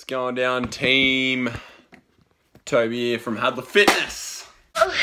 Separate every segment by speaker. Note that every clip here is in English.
Speaker 1: It's going down team Toby here from Hadler Fitness. Guys,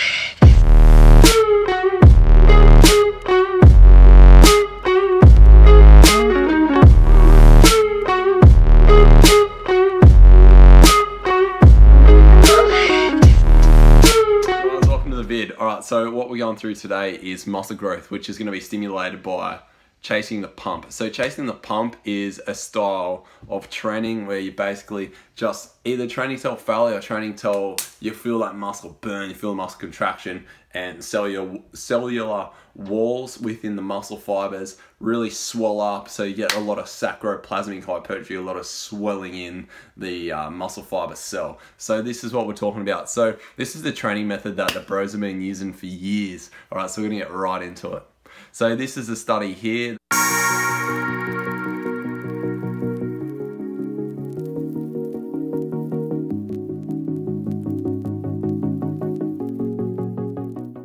Speaker 1: welcome to the vid. Alright, so what we're going through today is muscle growth, which is going to be stimulated by chasing the pump. So chasing the pump is a style of training where you basically just either training till failure or training till you feel that muscle burn, you feel muscle contraction and cellular, cellular walls within the muscle fibers really swell up so you get a lot of sacroplasmic hypertrophy, a lot of swelling in the uh, muscle fiber cell. So this is what we're talking about. So this is the training method that the bros have been using for years. All right, so we're gonna get right into it. So this is a study here.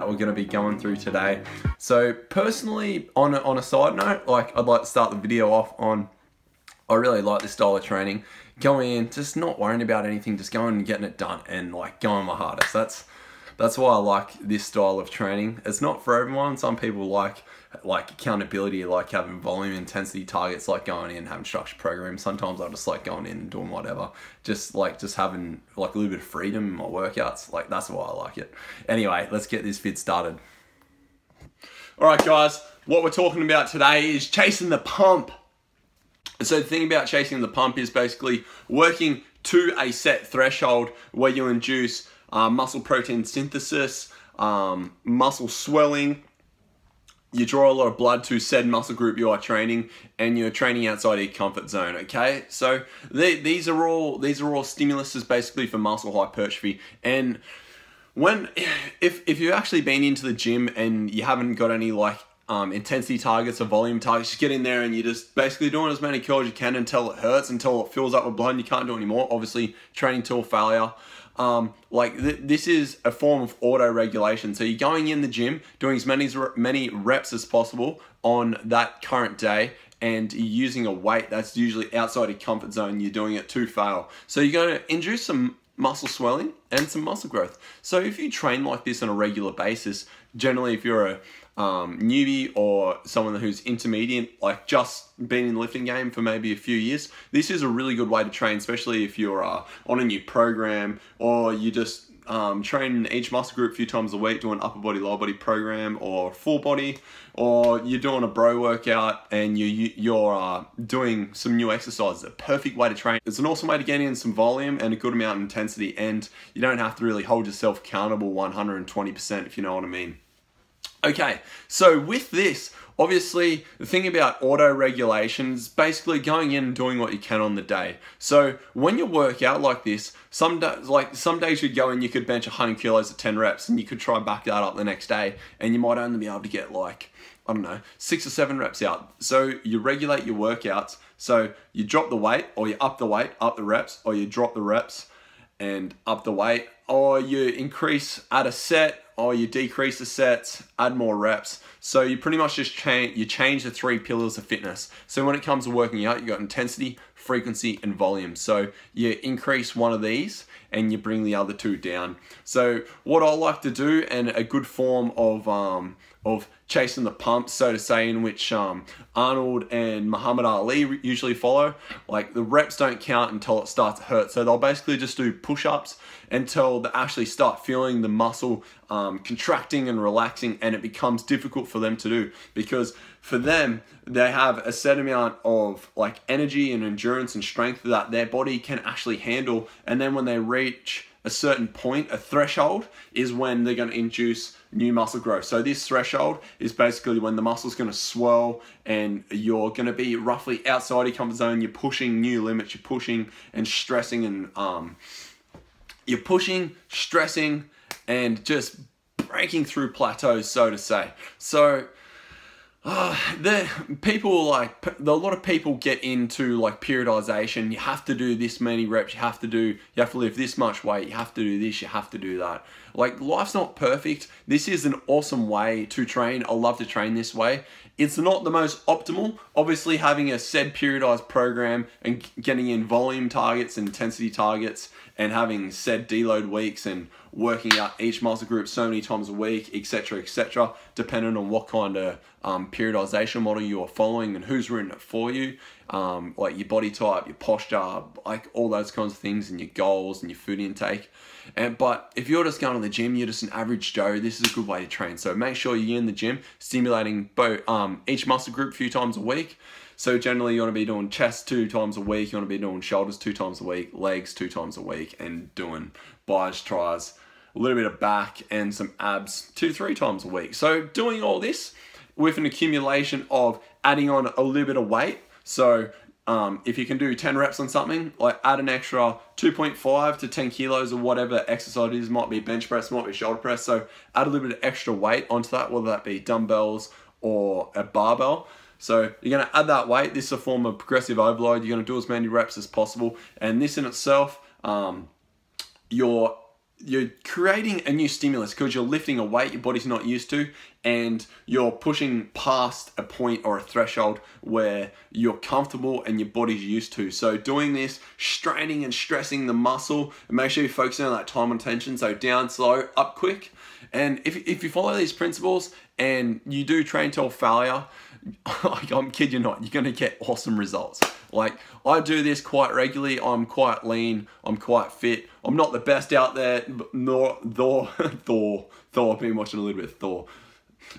Speaker 1: that we're going to be going through today. So personally, on a, on a side note, like I'd like to start the video off on, I really like this style of training. Going in, just not worrying about anything, just going and getting it done and like going my hardest. That's that's why I like this style of training. It's not for everyone. Some people like like accountability, like having volume intensity targets, like going in having structured programs. Sometimes I just like going in and doing whatever. Just like just having like a little bit of freedom in my workouts. Like that's why I like it. Anyway, let's get this vid started. All right, guys. What we're talking about today is chasing the pump. So the thing about chasing the pump is basically working to a set threshold where you induce uh, muscle protein synthesis, um, muscle swelling, you draw a lot of blood to said muscle group you are training and you're training outside your comfort zone okay so they, these are all these are all stimuluses basically for muscle hypertrophy and when if if you've actually been into the gym and you haven't got any like um, intensity targets or volume targets, just get in there and you're just basically doing as many curls you can until it hurts, until it fills up with blood and you can't do anymore. Obviously, training till failure. Um, like th this is a form of auto regulation. So you're going in the gym, doing as many as many reps as possible on that current day, and you're using a weight that's usually outside your comfort zone. You're doing it to fail. So you're going to induce some muscle swelling and some muscle growth. So if you train like this on a regular basis, generally if you're a um, newbie or someone who's intermediate, like just been in the lifting game for maybe a few years, this is a really good way to train, especially if you're uh, on a new program or you just um, train each muscle group a few times a week, doing upper body, lower body program or full body, or you're doing a bro workout and you, you, are uh, doing some new exercises. A perfect way to train. It's an awesome way to get in some volume and a good amount of intensity, and you don't have to really hold yourself accountable 120% if you know what I mean. Okay, so with this, obviously the thing about auto regulation is basically going in and doing what you can on the day. So when you work out like this, some days, like some days you'd go in, you could bench 100 kilos at 10 reps, and you could try and back that up the next day, and you might only be able to get like I don't know six or seven reps out. So you regulate your workouts. So you drop the weight, or you up the weight, up the reps, or you drop the reps and up the weight, or you increase at a set or you decrease the sets, add more reps. So you pretty much just change you change the three pillars of fitness. So when it comes to working out, you got intensity, frequency, and volume. So you increase one of these and you bring the other two down. So what I like to do, and a good form of um, of chasing the pump, so to say, in which um, Arnold and Muhammad Ali usually follow. Like the reps don't count until it starts to hurt. So they'll basically just do push-ups until they actually start feeling the muscle um, contracting and relaxing and it becomes difficult for them to do because for them, they have a set amount of like energy and endurance and strength that their body can actually handle. And then when they reach a certain point, a threshold, is when they're going to induce new muscle growth. So this threshold is basically when the muscle is going to swell and you're going to be roughly outside your comfort zone. You're pushing new limits. You're pushing and stressing and um, you're pushing, stressing, and just breaking through plateaus, so to say. So uh, the people like a lot of people get into like periodization. You have to do this many reps. You have to do. You have to lift this much weight. You have to do this. You have to do that. Like life's not perfect. This is an awesome way to train. I love to train this way. It's not the most optimal. Obviously, having a said periodized program and getting in volume targets intensity targets and having said deload weeks and working out each muscle group so many times a week, etc., etc., depending on what kind of um, periodization model you are following and who's written it for you, um, like your body type, your posture, like all those kinds of things, and your goals and your food intake. And but if you're just going to the gym, you're just an average Joe. This is a good way to train. So make sure you're in the gym, stimulating both um, each muscle group a few times a week. So generally, you want to be doing chest two times a week. You want to be doing shoulders two times a week, legs two times a week, and doing bis, tries, a little bit of back, and some abs two, three times a week. So doing all this with an accumulation of adding on a little bit of weight. So um, if you can do 10 reps on something, like add an extra 2.5 to 10 kilos or whatever exercise it is, might be bench press, might be shoulder press. So add a little bit of extra weight onto that, whether that be dumbbells or a barbell. So you're gonna add that weight. This is a form of progressive overload. You're gonna do as many reps as possible. And this in itself, um, you're you're creating a new stimulus because you're lifting a weight your body's not used to and you're pushing past a point or a threshold where you're comfortable and your body's used to. So doing this, straining and stressing the muscle, and make sure you're focusing on that time and tension. So down slow, up quick. And if, if you follow these principles and you do train till failure, I'm kid you not, you're gonna get awesome results. Like I do this quite regularly. I'm quite lean. I'm quite fit. I'm not the best out there. Nor Thor, Thor, Thor. I've been watching a little bit of Thor.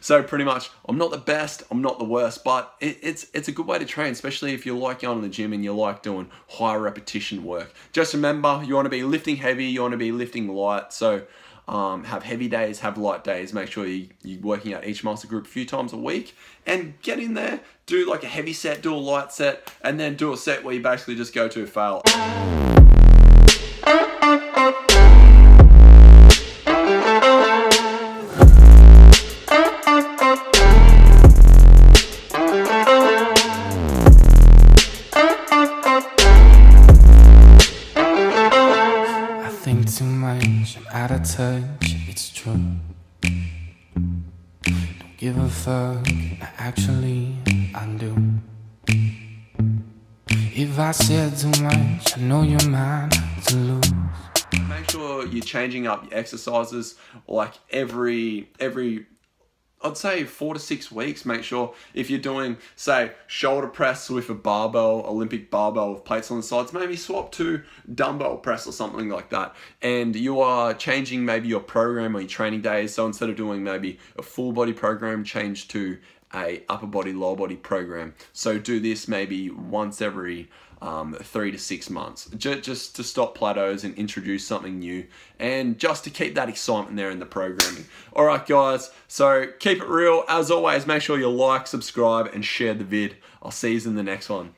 Speaker 1: So pretty much, I'm not the best. I'm not the worst, but it, it's it's a good way to train, especially if you like going to the gym and you like doing high repetition work. Just remember, you want to be lifting heavy. You want to be lifting light. So um, have heavy days, have light days. Make sure you, you're working out each muscle group a few times a week and get in there, do like a heavy set, do a light set, and then do a set where you basically just go to fail.
Speaker 2: If I said too much, I know you're mine to lose.
Speaker 1: Make sure you're changing up your exercises like every every I'd say four to six weeks. Make sure if you're doing, say, shoulder press with a barbell, Olympic barbell with plates on the sides, maybe swap to dumbbell press or something like that. And you are changing maybe your program or your training days. So instead of doing maybe a full body program, change to a upper body, lower body program. So do this maybe once every um, three to six months, just to stop plateaus and introduce something new, and just to keep that excitement there in the programming. All right, guys, so keep it real. As always, make sure you like, subscribe, and share the vid. I'll see you in the next one.